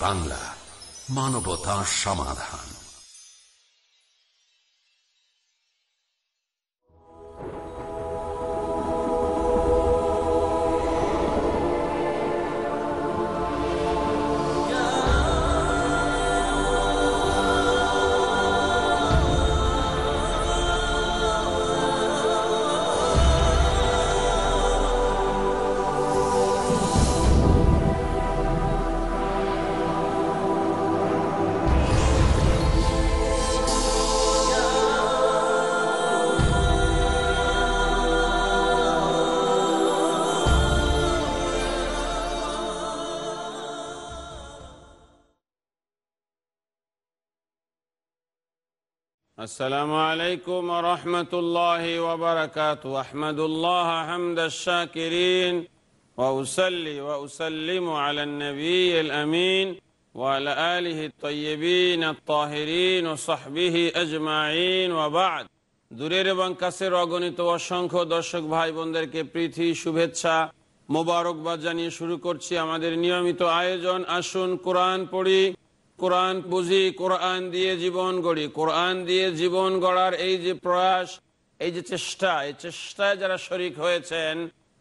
বাংলা মানবতা সমাধান। السلام عليكم ورحمة الله وبركاته أحمد الله حمد الشاكرين وأسلي وأسلم على النبي الأمين وعلى آله الطيبين الطاهرين وصحبه أجمعين وبعد দূরের এবং কাছের অগণিত অসংখ্য দর্শক ভাই বোনদেরকে প্রীতি শুভেচ্ছা মোবারকবাদ জানিয়ে শুরু করছি আমাদের নিয়মিত আয়োজন আসুন কোরআন পড়ি কোরআন বুঝি, কোরআন দিয়ে জীবন গড়ি। কোরআন দিয়ে জীবন গড়ার এই যে প্রয়াস, এই যে চেষ্টা, এই চেষ্টায় যারা শরিক হয়েছেন,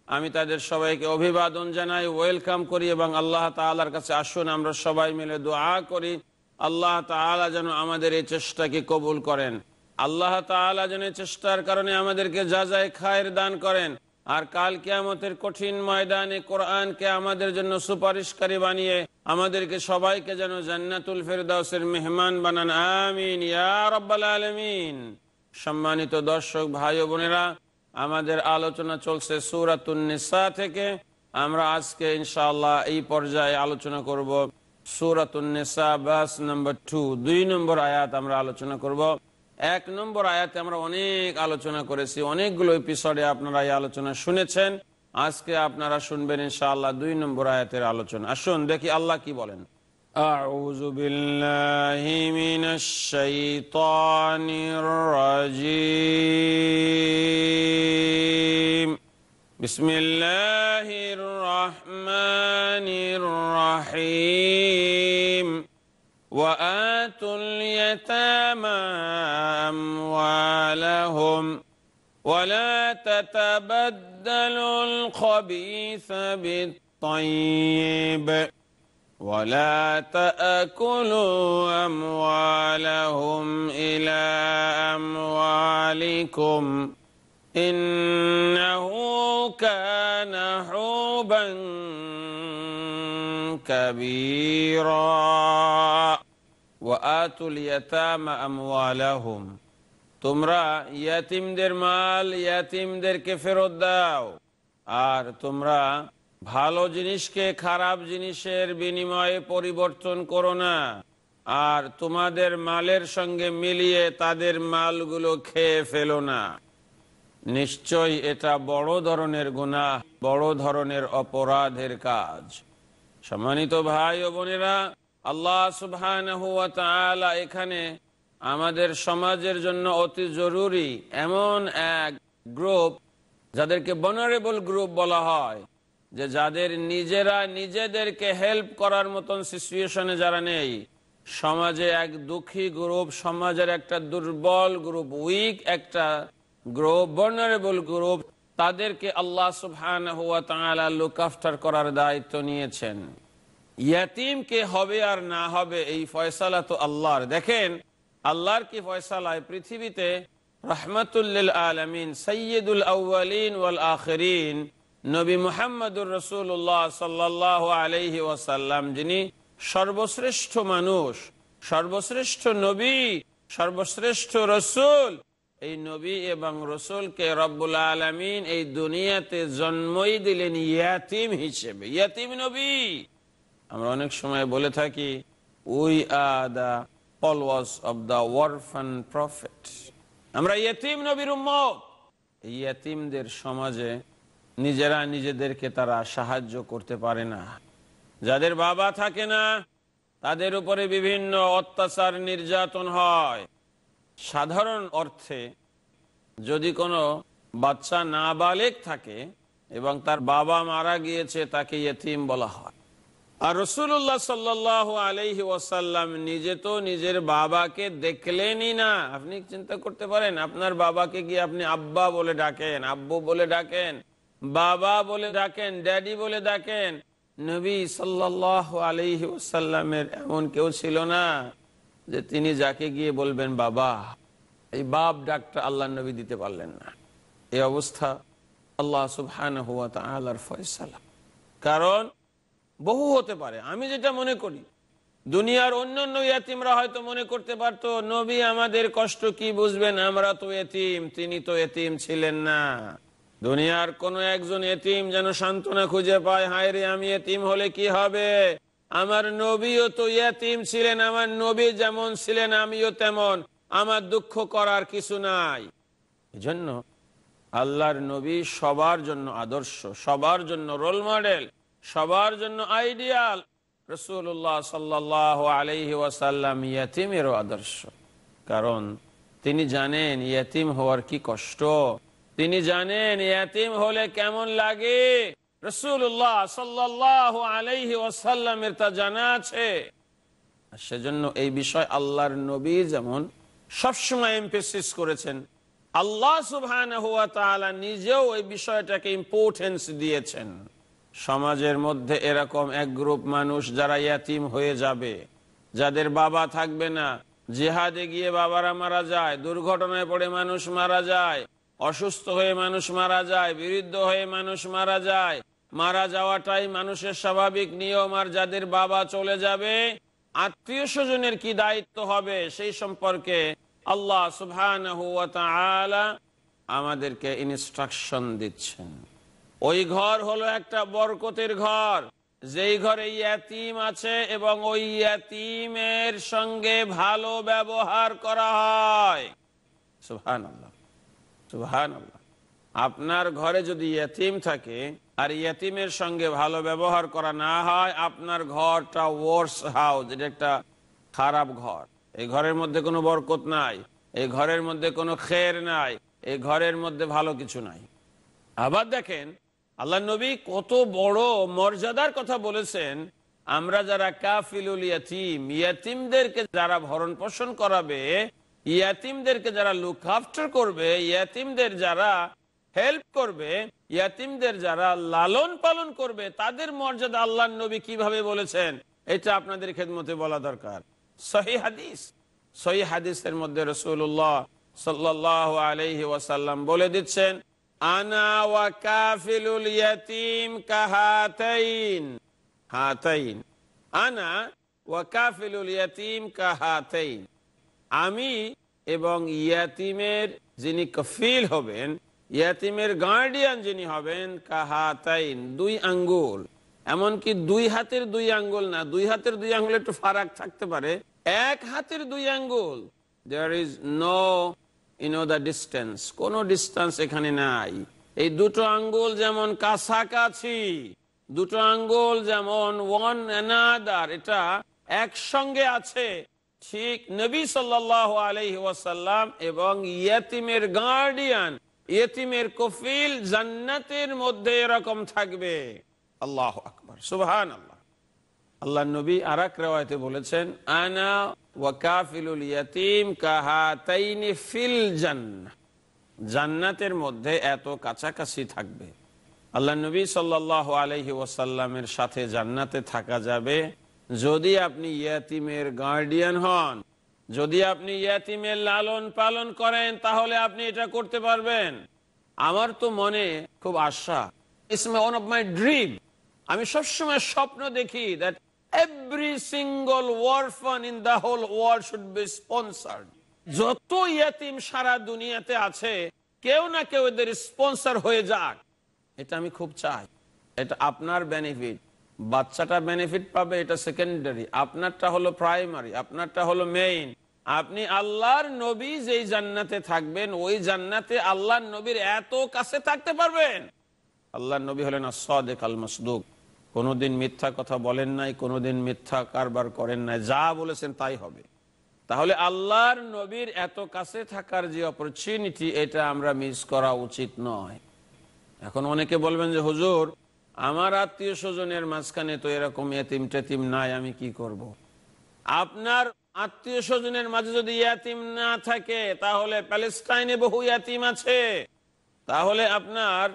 আমি তাদের সবাইকে অভিবাদন জানাই, ওয়েলকাম করি এবং আল্লাহ তালার কাছে আসুন, আমরা সবাই মিলে দোয়া করি। আল্লাহ তালা যেন আমাদের এই চেষ্টাকে কবুল করেন। আল্লাহ তালা যেন চেষ্টার কারণে আমাদেরকে যা যায় খায়ের দান করেন আর কাল কেয়ামতের কঠিন ময়দানে কোরআনকে আমাদের জন্য সুপারিশকারী বানিয়ে আমাদেরকে সবাইকে যেন জান্নাতুল ফেরদাউসের মেহমান বানান। আমিন। আলমিন। সম্মানিত দর্শক, ভাই বোনেরা, আমাদের আলোচনা চলছে সুরাতুন্নিসা থেকে। আমরা আজকে ইনশাআল্লাহ এই পর্যায়ে আলোচনা করব সুরাতুন্নিসা বাস নম্বর টু। দুই নম্বর আয়াত আমরা আলোচনা করব। এক নম্বর আয়াতে আমরা অনেক আলোচনা করেছি অনেকগুলো এপিসোডে আপনারা এই আলোচনা শুনেছেন আজকে আপনারা শুনবেন ইনশাআল্লাহ দুই নম্বর আয়াতের আলোচনা আসুন দেখি আল্লাহ কি বলেন أعوذ بالله من الشيطان الرجيم بسم الله الرحمن الرحيم وآتوا اليتامى أموالهم ولا تتبدلوا الخبيث بالطيب ولا تأكلوا أموالهم إلى أموالكم إنه كان حوبا كبيرا وآتوا اليتامى أموالهم তোমরা ইয়াতিমদের মাল ইয়াতিমদেরকে ফেরত দাও আর তোমরা ভালো জিনিসকে খারাপ জিনিসের বিনিময়ে পরিবর্তন করো না আর তোমাদের মালের সঙ্গে মিলিয়ে তাদের মালগুলো খেয়ে ফেলো না নিশ্চয় এটা বড় ধরনের গুণা বড় ধরনের অপরাধের কাজ। সম্মানিত ভাই ও বোনেরা, আল্লাহ সুবহান এখানে আমাদের সমাজের জন্য অতি জরুরি এমন এক গ্রুপ, যাদেরকে বনারেবল গ্রুপ বলা হয়, যে যাদের নিজেরা নিজেদেরকে হেল্প করার মতন সিচুয়েশনে যারা নেই, সমাজে এক দুঃখী গ্রুপ সমাজের একটা দুর্বল গ্রুপ উইক একটা গ্রুপ বনারেবল গ্রুপ তাদেরকে আল্লাহ সুবহান লুক আফটার করার দায়িত্ব নিয়েছেন। ইয়াতিমকে হবে আর না হবে এই ফয়সালা তো আল্লাহর। দেখেন, আল্লাহর কি ফয়সালায়? পৃথিবীতে রহমতুল্লিল আলমিন সৈয়দুল আউ্বালিন ওয়াল আখরিন, নবী মুহাম্মদুর রসুল্লাহ সাল্লাহ আলহি ওয়াসাল্লাম, যিনি সর্বশ্রেষ্ঠ মানুষ, সর্বশ্রেষ্ঠ নবী, সর্বশ্রেষ্ঠ রসুল এই নবী এবং রসুলকে রব্বুল আলমিন এই দুনিয়াতে জন্মই দিলেন ইয়াতিম হিসেবে। ইয়াতিম নবী। আমরা অনেক সময় বলে থাকি we are the followers of the orphan prophet আমরা ইয়াতিম নবীর উম্মত। ইয়তিমদের সমাজে নিজেরা নিজেদেরকে তারা সাহায্য করতে পারে না। যাদের বাবা থাকে না, তাদের উপরে বিভিন্ন অত্যাচার নির্যাতন হয়। সাধারণ অর্থে যদি কোনো বাচ্চা নাবালেক থাকে এবং তার বাবা মারা গিয়েছে, তাকে ইয়তিম বলা হয়। আর রসুল্লাহ সাল্লাহ আলহি ওয়াসাল্লাম নিজে তো নিজের বাবাকে দেখলেনই না। আপনি চিন্তা করতে পারেন, আপনার বাবাকে গিয়ে আপনি আব্বা বলে ডাকেন, আব্বু বলে ডাকেন, বাবা বলে ডাকেন, ড্যাডি বলে ডাকেন? নবী সাল্লাহ আলহি ওসাল্লামের এমন কেউ ছিল না। যে তিনি যাকে গিয়ে বলবেন, বাবা, এই বাপ ডাকটা আল্লাহ নবী দিতে পারলেন না। এই অবস্থা আল্লাহ ফয়সালা। কারণ বহু হতে পারে, আমি যেটা মনে করি, দুনিয়ার অন্যান্য ইয়াতিমরা হয়তো মনে করতে পারতো, নবী আমাদের কষ্ট কি বুঝবেন? আমরা তো এতিম তিনি তো এতিম ছিলেন না। দুনিয়ার কোন একজন এতিম যেন সান্ত্বনা খুঁজে পায় হায় রে আমি এতিম হলে কি হবে? আমার নবীও তো ইয়াতিম ছিলেন, আমার নবী যেমন ছিলেন, আমিও তেমন। আমার দুঃখ করার কিছু নাই। এজন্য আল্লাহর নবী সবার জন্য আদর্শ, সবার জন্য রোল মডেল সবার জন্য আইডিয়াল রসুল্লাহ সাল্লাহ আলহি ওয়াসাল্লাম ইয়াতিমেরও আদর্শ। কারণ তিনি জানেন ইয়াতিম হওয়ার কি কষ্ট। তিনি জানেন ইয়াতিম হলে কেমন লাগে। রসুল্লাহ সাল্লাহ তা জানা আছে। সেজন্য এই বিষয় আল্লাহর নবী যেমন সবসময় এমপেসিস করেছেন, আল্লাহ সুবহান নিজেও এই বিষয়টাকে ইম্পর্টেন্স দিয়েছেন। সমাজের মধ্যে এরকম এক গ্রুপ মানুষ যারা ইয়াতিম হয়ে যাবে, যাদের বাবা থাকবে না, জেহাদে গিয়ে বাবারা মারা যায়, দুর্ঘটনায় পড়ে মানুষ মারা যায়, অসুস্থ হয়ে মানুষ মারা যায়, বিরুদ্ধ হয়ে মানুষ মারা যায় মারা যাওয়াটাই মানুষের স্বাভাবিক নিয়ম, আর যাদের বাবা চলে যাবে, আত্মীয় স্বজনের কি দায়িত্ব হবে সেই সম্পর্কে আল্লাহ সুবহান আমাদেরকে ইনস্ট্রাকশন দিচ্ছেন। ওই ঘর হলো একটা বরকতের ঘর। যেই ঘরে ইয়াতিম আছে এবং ওই ইয়াতিমের সঙ্গে ভালো ব্যবহার করা হয়। সুহান আল্লাহ আল্লাহ আপনার ঘরে যদি ইয়াতিম থাকে, আর ইয়াতিমের সঙ্গে ভালো ব্যবহার করা না হয়, আপনার ঘরটা ওয়ার্স হাউস এটা একটা খারাপ ঘর। এই ঘরের মধ্যে কোনো বরকত নাই, এই ঘরের মধ্যে কোনো খের নাই, এই ঘরের মধ্যে ভালো কিছু নাই। আবার দেখেন, আল্লাহ নবী কত বড় মর্যাদার কথা বলেছেন, আমরা যারা কাফিলুল ইয়াতিম, ইয়াতিমদেরকে যারা ভরণ পোষণ করাবে, ইয়াতিমদেরকে যারা লুক আফটার করবে, ইয়াতিমদের যারা হেল্প করবে, ইয়াতিমদের যারা লালন পালন করবে, তাদের মর্যাদা আল্লাহ নবী কীভাবে বলেছেন? এটা আপনাদের খেদমতে বলা দরকার। সহি হাদিস। সহি হাদিসের মধ্যে রসুল্লাহ সাল্লাহ আলহি ওয়াসাল্লাম বলে দিচ্ছেন, আনা ইয়াতিম আনা ইয়াতিম আমি এবং ইয়াতিমের যিনি কফিল হবেন ইয়াতিমের গার্ডিয়ান যিনি হবেন, কাহাতাইন, দুই আঙ্গুল। এমনকি দুই হাতের দুই আঙ্গুল না, দুই হাতের দুই আঙ্গুল একটু ফারাক থাকতে পারে। এক হাতের দুই আঙ্গুল। There is no Eno the distance কোন ডিস্টেন্স এখানে নাই। এই দুটো আঙ্গুল যেমন কাছাকাছি, দুটো আঙ্গুল যেমন ওয়ান অ্যানাদার এটা একসঙ্গে আছে। ঠিক নবী সাল্লাহ আলহি ওয়াসাল্লাম এবং ইয়াতিমের গার্ডিয়ান ইয়তিমের কফিল জান্নাতের মধ্যে এরকম থাকবে। আল্লাহ আকবর সুবহান আল্লাহ আল্লাহ নবী আর এক রেওয়ায়তে বলেছেন, আনা ওয়াকাফিলুল ইয়াতিম কাহাতাইনি ফিল জান্নাহ। জান্নাতের মধ্যে এত কাছাকাছি থাকবে। আল্লাহ নবী সাল্লাহ আলহি সাথে জান্নাতে থাকা যাবে যদি আপনি ইয়াতিমের গার্ডিয়ান হন। যদি আপনি ইয়াতিমের লালন পালন করেন, তাহলে আপনি এটা করতে পারবেন। আমার তো মনে খুব আশা। It's one of my dream আমি সবসময় স্বপ্ন দেখি that every single orphan in the whole world should be sponsored যত ইয়াতিম সারা দুনিয়াতে আছে, কেউ না কেউ এদের স্পন্সার হয়ে যাক। এটা আমি খুব চাই। এটা আপনার বেনিফিট বাচ্চাটা বেনিফিট পাবে, এটা সেকেন্ডারি আপনারটা হলো প্রাইমারি আপনারটা হলো মেইন আপনি আল্লাহর নবী যেই জান্নাতে থাকবেন, ওই জান্নাতে আল্লাহর নবীর এত কাছে থাকতে পারবেন। আল্লাহর নবী হলেন সদেক আল মসদুক কোনোদিন মিথ্যা কথা বলেন নাই, কোনোদিন মিথ্যা কারবার করেন নাই। যা বলেছেন তাই হবে। তাহলে আল্লাহর নবীর এত কাছে থাকার যে অপরচুনিটি এটা আমরা মিস করা উচিত নয়। এখন অনেকে বলবেন যে, হুজুর আমার আত্মীয় স্বজনের মাঝখানে তো এরকম এতিম টেতিম নাই, আমি কি করব। আপনার আত্মীয় স্বজনের মাঝে যদি ইয়াতিম না থাকে, তাহলে প্যালেস্টাইনে বহু ইয়াতিম আছে। তাহলে আপনার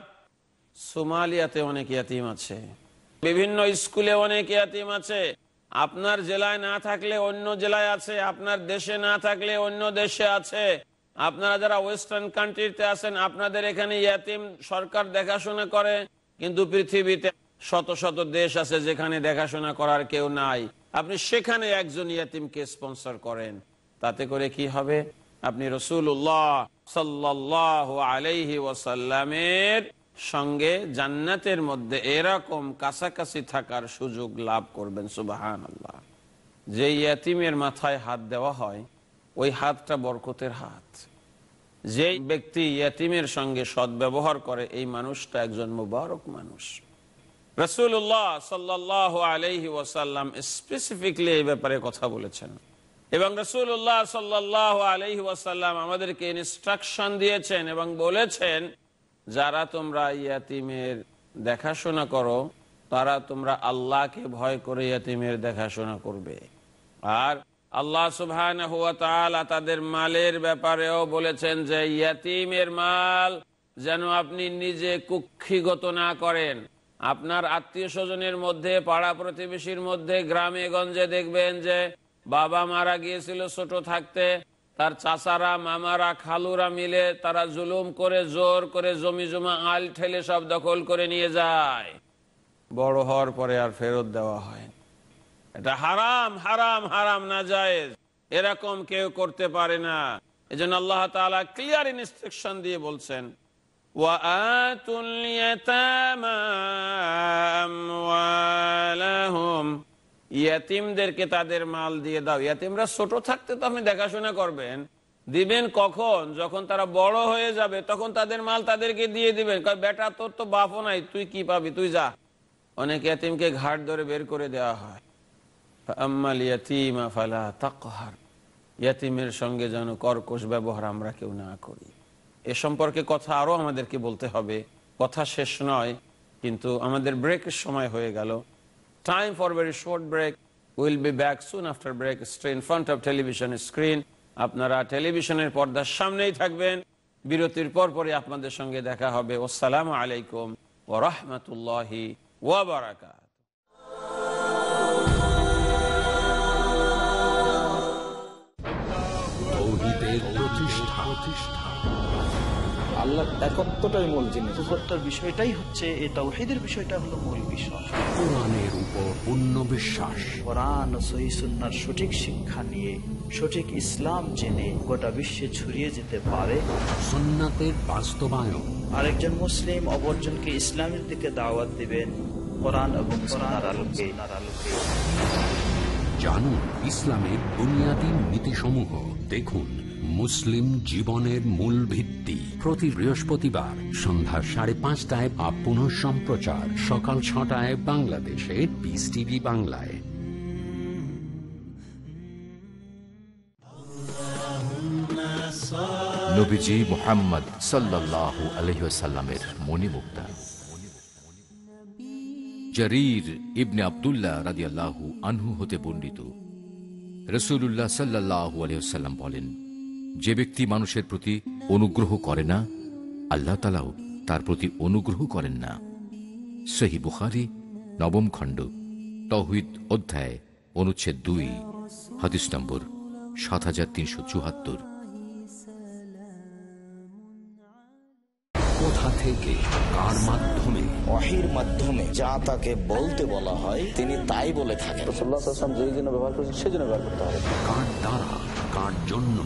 সোমালিয়াতে অনেক ইয়াতিম আছে। বিভিন্ন স্কুলে অনেক ইয়াতিম আছে। আপনার জেলায় না থাকলে অন্য জেলায় আছে, আপনার দেশে না থাকলে অন্য দেশে আছে। আপনারা যারা ওয়েস্টার্ন কান্ট্রিতে আছেন, আপনাদের এখানে ইয়াতিম সরকার দেখাশোনা করে। কিন্তু পৃথিবীতে শত শত দেশ আছে যেখানে দেখাশোনা করার কেউ নাই। আপনি সেখানে একজন ইয়াতিমকে স্পন্সর করেন। তাতে করে কি হবে? আপনি রসুল্লাহ সাল্লাহ সঙ্গে জান্নাতের মধ্যে এরকম কাছাকাছি থাকার সুযোগ লাভ করবেন সুবাহান আল্লাহ যে ইয়াতিমের মাথায় হাত দেওয়া হয়, ওই হাতটা বরকতের হাত। যে ব্যক্তি ইয়াতিমের সঙ্গে সদ্ব্যবহার করে, এই মানুষটা একজন মুবারক মানুষ। রসুল্লাহ সাল্লাহ আলহি ওয়াসাল্লাম স্পেসিফিকলি এই ব্যাপারে কথা বলেছেন। এবং রসুল্লাহ সাল্লাহ আলহি ওয়াসাল্লাম আমাদেরকে ইনস্ট্রাকশন দিয়েছেন এবং বলেছেন, যারা তোমরা ইয়াতিমের দেখাশোনা করো, তারা তোমরা আল্লাহকে ভয় করে ইয়াতিমের দেখাশোনা করবে। আর আল্লাহ সুবহান তাদের মালের ব্যাপারেও বলেছেন যে, ইয়াতিমের মাল যেন আপনি নিজে কুক্ষিগত না করেন। আপনার আত্মীয় স্বজনের মধ্যে, পাড়া প্রতিবেশীর মধ্যে, গ্রামে গঞ্জে দেখবেন যে, বাবা মারা গিয়েছিল ছোট থাকতে, তার চাচারা, মামারা, খালুরা মিলে তারা জুলুম করে, জোর করে জমি জমা, আল ঠেলে সব দখল করে নিয়ে যায়। বড় হওয়ার পরে আর ফেরত দেওয়া হয় এটা হারাম হারাম হারাম না যায় এরকম কেউ করতে পারে না। এই জন্য আল্লাহ ক্লিয়ার ইনস্ট্রাকশন দিয়ে বলছেন তাদের মাল দিয়ে দাও। ইয়াতিমরা ছোট থাকতে তো আপনি দেখাশোনা করবেন। দিবেন কখন? যখন তারা বড় হয়ে যাবে, তখন তাদের মাল তাদেরকে দিয়ে দিবেন। বেটা, তোর তো বাপ নাই, তুই কি পাবি? তুই যা। অনেক ইয়াতিমকে ঘাট ধরে বের করে দেওয়া হয়। ইয়াতিমের সঙ্গে যেন কর্কশ ব্যবহার আমরা কেউ না করি। এ সম্পর্কে কথা আরও আমাদেরকে বলতে হবে। কথা শেষ নয়, কিন্তু আমাদের ব্রেকের সময় হয়ে গেল। Time for very short break will be back soon after break stay in front of television screen আপনারা টেলিভিশনের পর্দার সামনেই থাকবেন। বিরতির পর পরে আপনাদের সঙ্গে দেখা হবে। আসসালাম আলাইকুম ও রহমতুল্লাহি ওয়াবারাকাত আল্লাহ একত্বটাই মূল জিনিস। উপত্যার বিষয়টাই হচ্ছে এই তাওহিদের বিষয়টা হলো মূল বিষয়। কোরআনের উপর পূর্ণ বিশ্বাস। কোরআন ও সহি সুন্নার সঠিক শিক্ষা নিয়ে সঠিক ইসলাম জেনে গোটা বিশ্বে ছড়িয়ে যেতে পারে। সুন্নাতের বাস্তবায়ন। আরেকজন মুসলিম অপরজনকে ইসলামের দিকে দাওয়াত দিবেন কোরআন এবং আলোকে আলোকে। জানুন ইসলামের বুনিয়াদী নীতিসমূহ। দেখুন মুসলিম জীবনের মূল ভিত্তি। প্রতি বৃহস্পতিবার সন্ধ্যা সাড়ে পাঁচটায় বা পুনঃ সম্প্রচার। সকাল ছটায় বাংলাদেশে পিস টিভি বাংলায়। নবীজি মোহাম্মদ ইবনে আবদুল্লাহ আনহু বলেন যে ব্যক্তি মানুষের প্রতি অনুগ্রহ করে না আল্লাহ তালাও তার প্রতি অনুগ্রহ করেন না। সহি বুখারি নবম খণ্ড তহিদ অধ্যায় অনুচ্ছেদ দুই হাদিস নম্বর সাত হাজার তিনশো চুয়াত্তর। কোথা থেকে কার মাধ্যমে? মাধ্যমে যা তাকে বলতে বলা হয় তিনি তাই বলে থাকেন। ব্যবহার করেছেন সেই জন্য ব্যবহার করতে হবে কার দ্বারা? কার জন্য।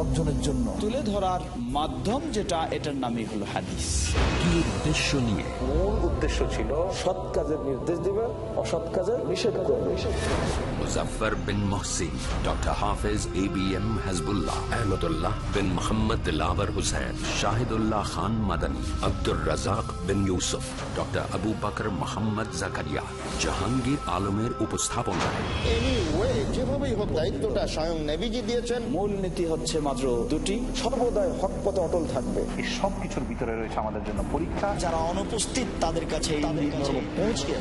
অর্জনের জন্য। তুলে ধরার মাধ্যম যেটা এটার নামই হলো হাদিস। কি উদ্দেশ্য নিয়ে? মূল উদ্দেশ্য ছিল সৎ কাজের নির্দেশ দিবে অসৎ কাজের নিষেধ করবে। Muzaffar bin Mohsin doctor Hafez A B M Hasbullah Ahmadullah bin Mohammad Dilawar Hussain Shahidullah Khan Madani Abdur Razzak bin Yusuf doctor Abu Bakar Mohammad Zakaria Jahangir আলমের ওয়ে যেভাবেই হোক দায়িত্বটা স্বয়ং দিয়েছেন। মূল নীতি হচ্ছে মাত্র দুটি। সর্বদাই হক পথে অটল থাকবে। এই সব কিছুর ভিতরে রয়েছে আমাদের জন্য পরীক্ষা। যারা অনুপস্থিত তাদের কাছে পৌঁছিয়ে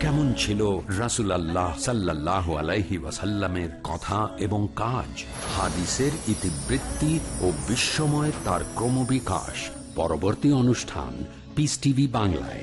কেমন ছিল রাসুল আল্লাহ সাল্লাহ আলাইহি ওয়াসাল্লামের কথা এবং কাজ? হাদিসের ইতিবৃত্তি ও বিশ্বময় তার ক্রমবিকাশ। পরবর্তী অনুষ্ঠান পিস টিভি বাংলায়।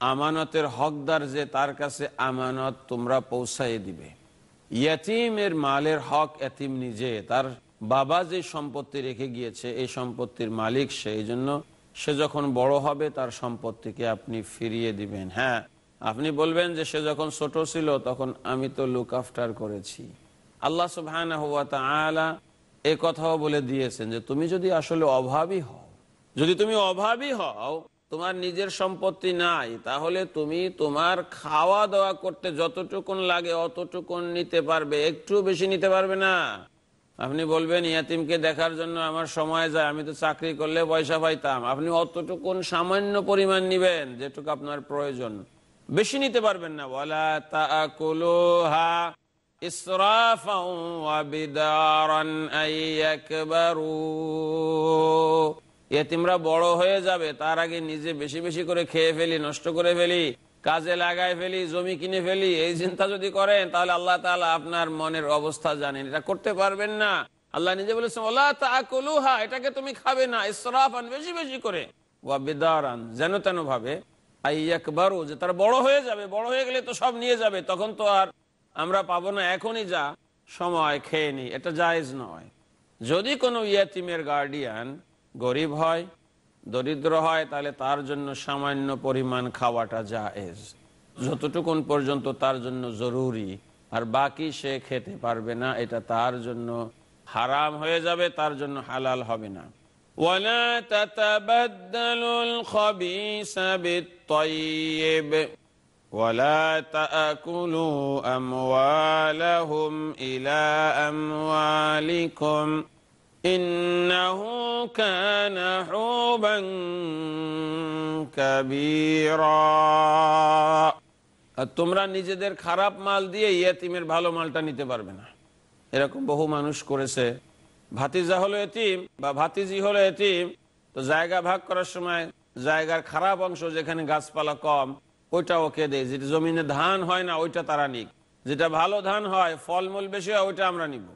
আমানতের হকদার যে তার কাছে আমানত তোমরা পৌঁছাই দিবে। ইয়াতিমের মালের হক এতিম নিজে, তার বাবা যে সম্পত্তি রেখে গিয়েছে, এই সম্পত্তির মালিক সে এই জন্য সে যখন বড় হবে, তার সম্পত্তিকে আপনি ফিরিয়ে দিবেন। হ্যাঁ আপনি বলবেন যে সে যখন ছোট ছিল, তখন আমি তো লুক আফটার করেছি। আল্লাহ তাআলা এ কথাও বলে দিয়েছেন যে, তুমি যদি আসলে অভাবী হও যদি তুমি অভাবী হও, তোমার নিজের সম্পত্তি নাই, তাহলে তুমি তোমার খাওয়া দাওয়া করতে যতটুকুন লাগে অতটুকুন নিতে পারবে, একটু বেশি নিতে পারবে না। আপনি বলবেন, ইয়াতিমকে দেখার জন্য আমার সময় যায়, আমি তো চাকরি করলে পয়সা পাইতাম। আপনি অতটুকুন সামান্য পরিমাণ নিবেন, যেটুকু আপনার প্রয়োজন। বেশি নিতে পারবেন না। বলা তা ইসরাফা এতিমরা বড় হয়ে যাবে, তার আগে নিজে বেশি বেশি করে খেয়ে ফেলি, নষ্ট করে ফেলি, কাজে লাগাই ফেলি, জমি কিনে ফেলি, এই চিন্তা যদি করেন, তাহলে আল্লাহ তালা আপনার মনের অবস্থা জানেন। এটা করতে পারবেন না। আল্লাহ নিজে বলেছেন তাকুলুহা এটাকে তুমি খাবে না, ইসরাফান বেশি বেশি করে। যেন তেন ভাবে, আইয়াকবারু, যে তারা বড় হয়ে যাবে, বড় হয়ে গেলে তো সব নিয়ে যাবে, তখন তো আর আমরা পাবো না, এখনই যা, সময় খেয়ে নি এটা জায়েজ নয়। যদি কোনো ইয়াতিমের গার্ডিয়ান গরিব হয় দরিদ্র হয় তাহলে তার জন্য সামান্য পরিমাণ খাওয়াটা জায়েজ যতটুকুন পর্যন্ত তার জন্য জরুরি আর বাকি সে খেতে পারবে না এটা তার জন্য হারাম হয়ে যাবে তার জন্য হালাল হবে না ولا تتبدلوا الخبيث بالطيب ولا تأكلوا أموالهم إلى أموالكم إنه كان حوبا كبيرا আর তোমরা নিজেদের খারাপ মাল দিয়ে ইয়েতিমের ভালো মালটা নিতে পারবে না এরকম বহু মানুষ করেছে ভাতিজা হলো এতিম বা ভাতিজি হলো এতিম তো জায়গা ভাগ করার সময় জায়গার খারাপ অংশ যেখানে গাছপালা কম ওইটা ওকে দেয় যেটা জমিনে ধান হয় না ওইটা তারা নিক যেটা ভালো ধান হয় ফলমূল বেশি হয় ওইটা আমরা নিব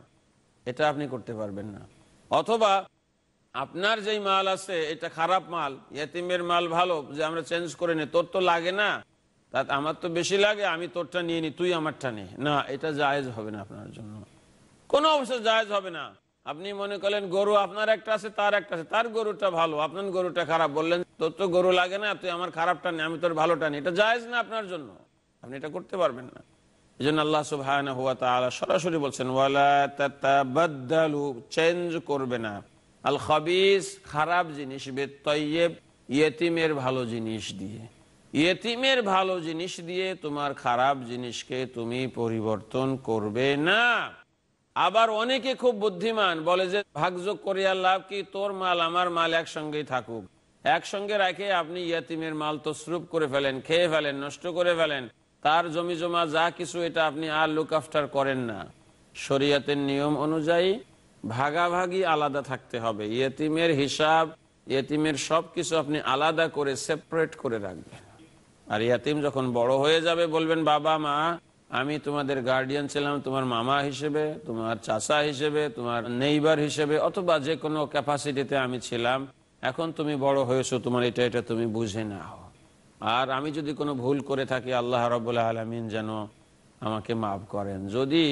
এটা আপনি করতে পারবেন না অথবা আপনার যেই মাল আছে, এটা খারাপ মাল, ইয়েতিমের মাল ভালো, যে আমরা চেঞ্জ করে নি, তোর তো লাগে না। তা আমার তো বেশি লাগে, আমি তোরটা নিয়ে নি, তুই আমারটা নে। না, এটা জায়েজ হবে না আপনার জন্য। কোনো অবস্থা জায়েজ হবে না। আপনি মনে করলেন গরু আপনার একটা আছে, তার একটা আছে। তার গরুটা ভালো, আপনার গরুটা খারাপ। বললেন, তোর তো গরু লাগে না, তুই আমার খারাপটা নে, আমি তোর ভালোটা নি। এটা জায়েজ না আপনার জন্য। আপনি এটা করতে পারবেন না। আল্লাহ হুয়া সরাসরি বলছেন চেঞ্জ করবে না। আল খাবিস খারাপ জিনিস ইয়েতিমের ভালো জিনিস দিয়ে। ইয়েতিমের ভালো জিনিস দিয়ে তোমার খারাপ জিনিসকে তুমি পরিবর্তন করবে না। আবার অনেকে খুব বুদ্ধিমান, বলে যে ভাগযোগ করিয়া লাভ কি? তোর মাল আমার মাল একসঙ্গেই থাকুক। একসঙ্গে রাখে আপনি ইয়াতিমের মাল তসরুপ করে ফেলেন, খেয়ে ফেলেন, নষ্ট করে ফেলেন। তার জমি জমা যা কিছু এটা আপনি আর লুক আফটার করেন না। শরীয়তের নিয়ম অনুযায়ী ভাগাভাগি আলাদা থাকতে হবে। ইয়েতিমের হিসাব, ইয়েতিমের সব কিছু আপনি আলাদা করে সেপারেট করে রাখবেন। আর ইয়াতিম যখন বড় হয়ে যাবে বলবেন, বাবা, মা, আমি তোমাদের গার্ডিয়ান ছিলাম, তোমার মামা হিসেবে, তোমার চাচা হিসেবে, তোমার নেইবার হিসেবে, অথবা যে কোনো ক্যাপাসিটিতে আমি ছিলাম। এখন তুমি বড় হয়েছো, তোমার এটা এটা তুমি বুঝে না নাও। আর আমি যদি কোনো ভুল করে থাকি, আল্লাহ রবুল্লাহ আলমিন যেন আমাকে মাফ করেন। যদি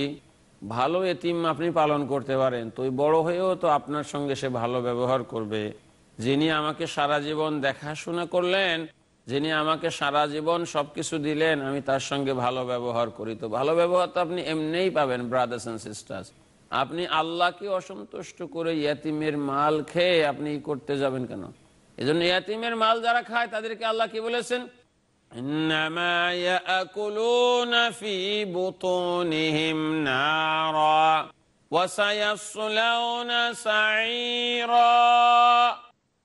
ভালো এতিম আপনি পালন করতে পারেন, তো বড় হয়েও তো আপনার সঙ্গে সে ভালো ব্যবহার করবে। যিনি আমাকে সারা জীবন দেখাশোনা করলেন, যিনি আমাকে সারা জীবন সবকিছু দিলেন, আমি তার সঙ্গে ভালো ব্যবহার করি। তো ভালো ব্যবহার তো আপনি এমনিই পাবেন ব্রাদার্স অ্যান্ড সিস্টার্স আপনি আল্লাহকে অসন্তুষ্ট করে ইয়াতিমের মাল খেয়ে আপনি করতে যাবেন কেন? এই জন্য ইয়াতিমের মাল যারা খায়, তাদেরকে আল্লাহ কি বলেছেন?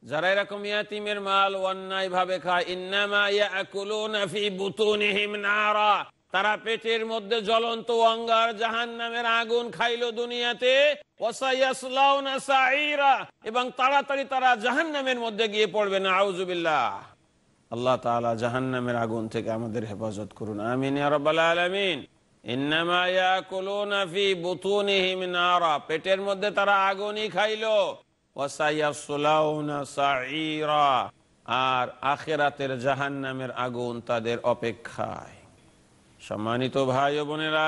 যারা এরকম ইয়াতিমের মাল অন্যায় ভাবে খায়, ইন্নামা ইয়াকুলুনা ফি বুতুনিহিম নারা। তারা পেটের মধ্যে জ্বলন্ত অঙ্গার জাহান্নামের আগুন খাইল দুনিয়াতে। এবং তাড়াতাড়ি তারা জাহান্নামের মধ্যে গিয়ে পড়বে না আউযুবিল্লাহ আল্লাহ তাআলা জাহান্নামের আগুন থেকে আমাদের হেফাজত করুন। আমিন আলামিন। পেটের মধ্যে তারা আগুনই খাইলো। আর আখেরাতের জাহান্নামের আগুন তাদের অপেক্ষায়। সম্মানিত ভাই বোনেরা,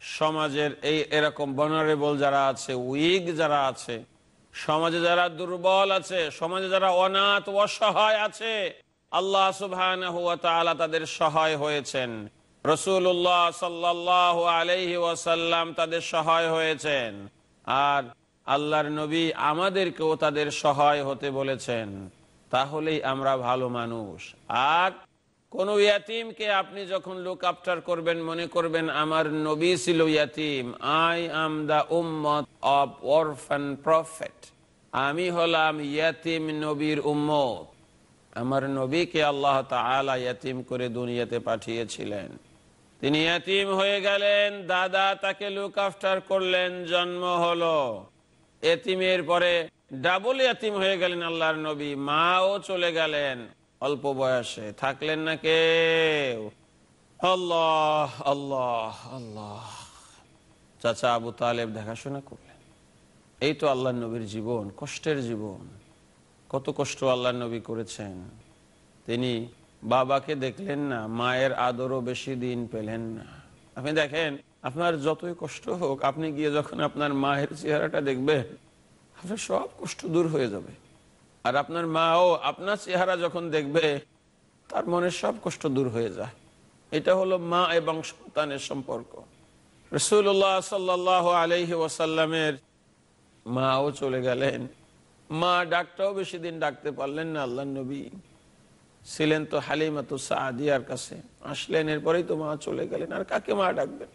সমাজের এই এরকম বনারেবল যারা আছে উইক যারা আছে, সমাজে যারা দুর্বল আছে, সমাজে যারা অনাথ, অসহায় আছে, আল্লাহ ওয়া তাদের সহায় হয়েছেন। রসুল্লাহ সাল্লাহ আলাইহি ওয়াসাল্লাম তাদের সহায় হয়েছেন। আর আল্লাহর নবী আমাদেরকেও তাদের সহায় হতে বলেছেন। তাহলেই আমরা ভালো মানুষ। আর কোন ইয়াতিমকে আপনি যখন লুক আফটার করবেন, মনে করবেন, আমার নবী ছিল ইয়াতিম। আই আম দা উম্মত অফ অরফান প্রফেট আমি হলাম ইয়াতিম নবীর উম্মত। আমার নবীকে আল্লাহ তাআলা ইয়াতিম করে দুনিয়াতে পাঠিয়েছিলেন। তিনি ইয়াতিম হয়ে গেলেন, দাদা তাকে লুক আফটার করলেন, জন্ম হলো। এতিমের পরে ডাবল ইয়াতিম হয়ে গেলেন আল্লাহর নবী, মাও চলে গেলেন। অল্প বয়সে। থাকলেন না কেউ? আল্লাহ আল্লাহ আল্লাহ। চাচা আবু তালেব দেখাশোনা করলেন। এই তো আল্লাহ নবীর জীবন, কষ্টের জীবন। কত কষ্ট আল্লাহ নবী করেছেন। তিনি বাবাকে দেখলেন না, মায়ের আদরও বেশি দিন পেলেন না। আপনি দেখেন, আপনার যতই কষ্ট হোক, আপনি গিয়ে যখন আপনার মায়ের চেহারাটা দেখবেন, আপনার সব কষ্ট দূর হয়ে যাবে। আর আপনার মাও আপনার চেহারা যখন দেখবে, তার মনের সব কষ্ট দূর হয়ে যায়। এটা হলো মা এবং সন্তানের সম্পর্ক। রসুল্লাহ সাল্লাহ আলহি ওয়াসাল্লামের মাও চলে গেলেন। মা ডাকটাও বেশি দিন ডাকতে পারলেন না আল্লাহ নবী ছিলেন তো হালিমাতু সাদিয়ার কাছে। আসলেন, এরপরেই তো মা চলে গেলেন। আর কাকে মা ডাকবেন?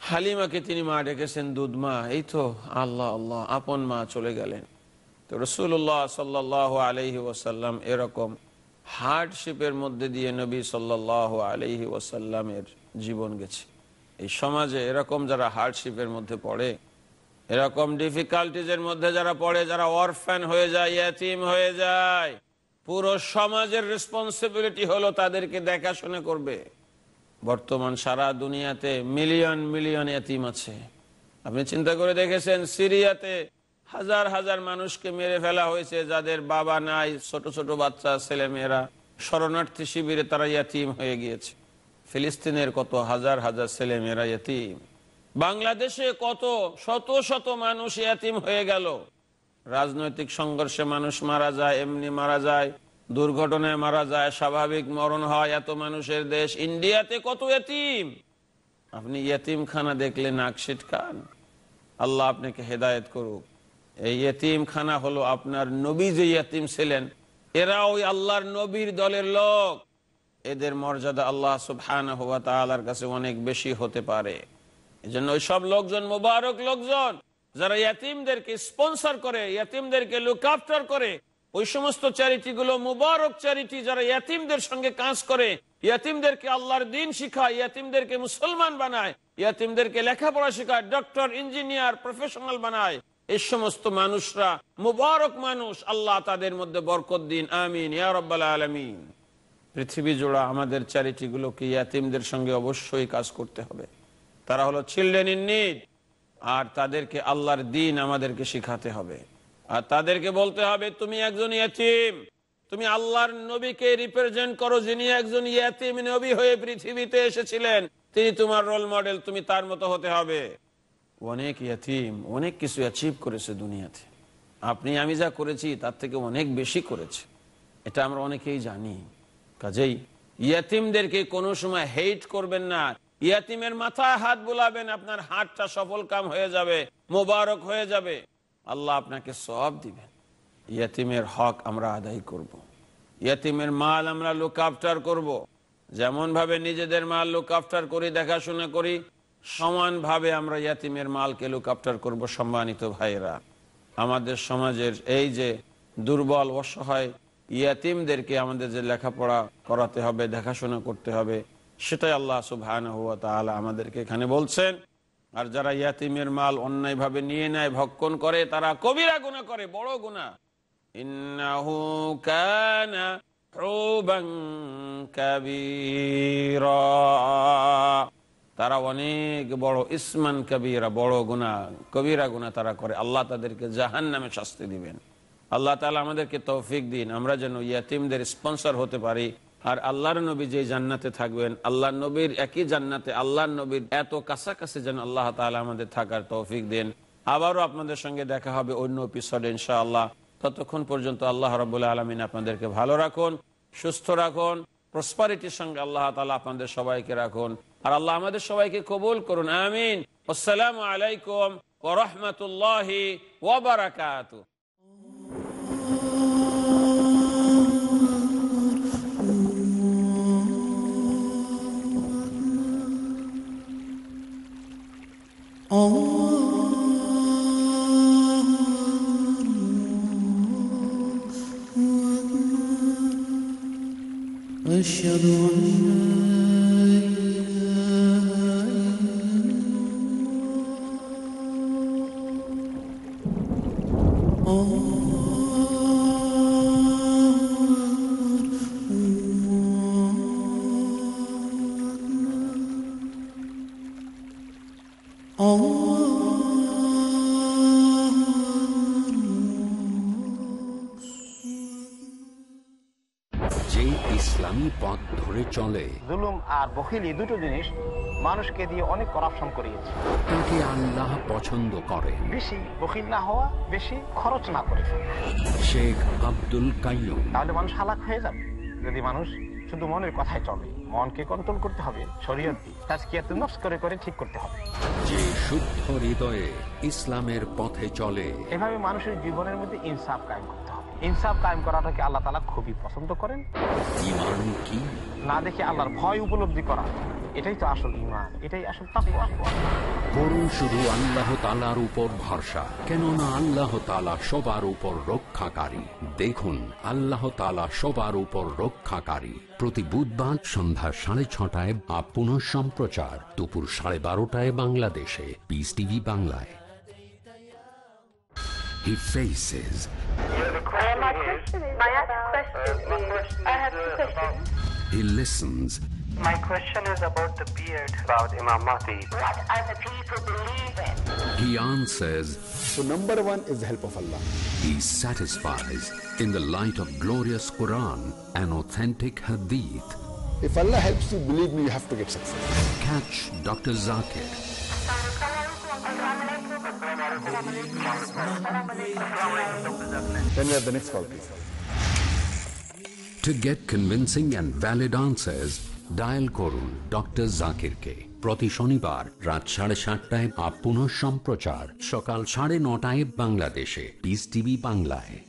হালিমাকে তিনি মা ডেকেছেন, দুধ মা, এই তো আল্লাহ আল্লাহ, আপন মা চলে গেলেন। তো রসুল্লাহ সাল্লাহ আলহি ওসাল্লাম এরকম হার্ডশিপের মধ্যে দিয়ে নবী সাল্লাহ আলহি ওসাল্লামের জীবন গেছে। এই সমাজে এরকম যারা হার্ডশিপের মধ্যে পড়ে, এরকম ডিফিকাল্টিজের মধ্যে যারা পড়ে, যারা অরফ্যান হয়ে যায় হয়ে যায়, পুরো সমাজের রেসপন্সিবিলিটি হলো তাদেরকে দেখাশোনা করবে। বর্তমান সারা দুনিয়াতে মিলিয়ন মিলিয়ন এতিম আছে। আপনি চিন্তা করে দেখেছেন সিরিয়াতে হাজার হাজার মানুষকে মেরে ফেলা হয়েছে, যাদের বাবা নাই, ছোট ছোট বাচ্চা, ছেলে মেয়েরা। শরণার্থী শিবিরে তারা ইয়াতিম হয়ে গিয়েছে। ফিলিস্তিনের কত হাজার হাজার ছেলে মেয়েরা ইয়াতিম। বাংলাদেশে কত শত শত মানুষ ইয়াতিম হয়ে গেল। রাজনৈতিক সংঘর্ষে মানুষ মারা যায়, এমনি মারা যায়। দুর্ঘটনায় মারা যায়, স্বাভাবিক মরণ হয়, এত মানুষের দেশ। ইন্ডিয়াতে কত এতিম আপনি ইয়তিম খানা দেখলে নাকশিট খান আল্লাহ আপনাকে হেদায়ত করুক। এই ইয়তিম খানা হলো আপনার নবী যে ইয়তিম ছিলেন। এরা ওই আল্লাহর নবীর দলের লোক। এদের মর্যাদা আল্লাহ সুবহান হওয়া তালার কাছে অনেক বেশি হতে পারে। এই জন্য ওই সব লোকজন মুবারক লোকজন, যারা ইয়াতিমদেরকে স্পন্সর করে ইয়াতিমদেরকে লুক আফটার করে, ওই সমস্ত চ্যারিটি গুলো মুবারক চ্যারিটি যারা ইয়াতিমদের সঙ্গে কাজ করে ইয়াতিমদেরকে আল্লাহর দিন শিখায় ইয়াতিমদেরকে মুসলমান বানায় ইয়াতিমদেরকে লেখাপড়া শেখায়, ডক্টর, ইঞ্জিনিয়ার, প্রফেশনাল বানায় এই সমস্ত মানুষরা মুবারক মানুষ, আল্লাহ তাদের মধ্যে বরকত দিন। আমিন। আলমিন। পৃথিবী জোড়া আমাদের চ্যারিটি গুলোকে ইয়াতিমদের সঙ্গে অবশ্যই কাজ করতে হবে। তারা হলো চিলড্রেন ইন নিড। আর তাদেরকে আল্লাহর দিন আমাদেরকে শিখাতে হবে। আর তাদেরকে বলতে হবে, তুমি একজন ইয়াতিম। তুমি আল্লাহর নবীকে রিপ্রেজেন্ট করো যিনি একজন ইয়াতিম নবী হয়ে পৃথিবীতে এসেছিলেন। তিনি তোমার রোল মডেল তুমি তার মতো হতে হবে। অনেক ইয়াতিম অনেক কিছু অ্যাচিভ করেছে দুনিয়াতে। আপনি, আমি যা করেছি, তার থেকে অনেক বেশি করেছে। এটা আমরা অনেকেই জানি। কাজেই ইয়াতিমদেরকে কোনো সময় হেট করবেন না। ইয়াতিমের মাথায় হাত বুলাবেন, আপনার হাতটা সফল কাম হয়ে যাবে, মোবারক হয়ে যাবে। আল্লাহ আপনাকে সব দিবেন। ইয়াতিমের হক আমরা আদায় করব। ইয়াতিমের মাল আমরা লুক আফটার করব। যেমন ভাবে নিজেদের মাল লুক আফটার করি, দেখাশোনা করি সমানভাবে আমরা ইয়াতিমের মালকে লুক আফটার করব সম্মানিত ভাইয়েরা। আমাদের সমাজের এই যে দুর্বল, অসহায় ইয়াতিমদেরকে আমাদের যে লেখাপড়া করাতে হবে, দেখাশোনা করতে হবে, সেটাই আল্লাহ সুবহান হুয়া তাআলা আমাদেরকে এখানে বলছেন। আর যারা ইয়াতিমের মাল অন্যায়ভাবে নিয়ে নেয়, ভক্ষণ করে, তারা কবিরা গুণা করে, বড় গুণা কাবীরা। তারা অনেক বড় ইসমান কবিরা, বড় গুণা কবিরা গুণা তারা করে। আল্লাহ তাদেরকে জাহান নামে শাস্তি দিবেন। আল্লাহ তালা আমাদেরকে তৌফিক দিন, আমরা যেন ইয়াতিমদের স্পন্সর হতে পারি। আর আল্লাহর নবী যে জান্নাতে থাকবেন আল্লাহ নবীর একই জান্নাতে আল্লাহ নবীর এত কাছাকাছি যেন আল্লাহ তালা আমাদের থাকার তৌফিক দেন। আবারও আপনাদের সঙ্গে দেখা হবে অন্য এপিসোডে ইনশাআল্লাহ। ততক্ষণ পর্যন্ত আল্লাহ রবুল্লাহ আলমিন আপনাদেরকে ভালো রাখুন, সুস্থ রাখুন প্রসপারিটির সঙ্গে আল্লাহ তালা আপনাদের সবাইকে রাখুন। আর আল্লাহ আমাদের সবাইকে কবুল করুন আমিন আসসালামু আলাইকুম ওরহমতুল্লাহি ওবরাকাত أشهد أن ধরে চলে। জুলুম আর বখিলি দুটো জিনিস মানুষকে দিয়ে অনেক করাপশন করিয়েছে। তাকে আল্লাহ পছন্দ করেন বেশি বখিল না হওয়া বেশি খরচ না করে শেখ আব্দুল কাইয়ুম। তাহলে মানুষ হালাক হয়ে যাবে। যদি মানুষ শুধু মনের কথায় চলে মনকে কন্ট্রোল করতে হবে শরীয়ত তাজকিয়াত নফস করে করে ঠিক করতে হবে। যে শুদ্ধ হৃদয়ে ইসলামের পথে চলে। এভাবে মানুষের জীবনের মধ্যে ইনসাফ কায়েম করতে হবে। ইনসাফ কায়েম করাটাকে আল্লাহ তালা খুবই পছন্দ করেন। ইমান কি? না দেখে আল্লাহর ভয় উপলব্ধি করা। এটাই তো আসল ইমান এটাই আসল তাকওয়া। করুন শুধু আল্লাহ তালার উপর ভরসা কেননা আল্লাহ তালা সবার উপর রক্ষাকারী। দেখুন আল্লাহ তালা সবার উপর রক্ষাকারী। প্রতি বুধবার সন্ধ্যা সাড়ে ছটায় বা পুনঃ সম্প্রচার দুপুর সাড়ে বারোটায় বাংলাদেশে। পিস টিভি বাংলায়। He faces, My question? Is, my question is, I have two questions. He listens, My question is about the beard about Imam Mahdi. What are the people believing? he answers, So number one is the help of Allah. he satisfies in the light of glorious Quran and authentic Hadith. If Allah helps you, believe me, you have to get success. Catch Dr. Zakir Then we have the next call, please. To get convincing and valid answers, dial করুন doctor জাকিরকে প্রতি শনিবার রাত সাড়ে সাতটায় up পুনঃ সম্প্রচার সকাল সাড়ে নটায় বাংলাদেশে। পিস টিভি বাংলায়।